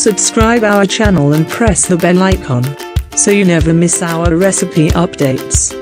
Subscribe our channel and press the bell icon so you never miss our recipe updates.